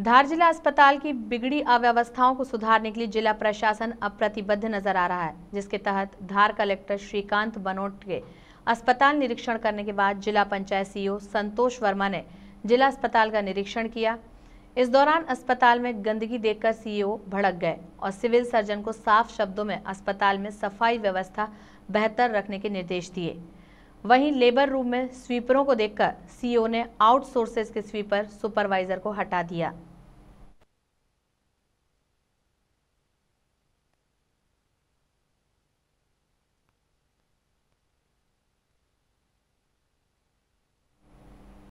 धार जिला अस्पताल की बिगड़ी अव्यवस्थाओं को सुधारने के लिए जिला प्रशासन अब प्रतिबद्ध नज़र आ रहा है, जिसके तहत धार कलेक्टर श्रीकांत बनोट के अस्पताल निरीक्षण करने के बाद जिला पंचायत सीईओ संतोष वर्मा ने जिला अस्पताल का निरीक्षण किया। इस दौरान अस्पताल में गंदगी देखकर सीईओ भड़क गए और सिविल सर्जन को साफ़ शब्दों में अस्पताल में सफ़ाई व्यवस्था बेहतर रखने के निर्देश दिए। वहीं लेबर रूम में स्वीपरों को देखकर सीईओ ने आउटसोर्सेज के स्वीपर सुपरवाइजर को हटा दिया।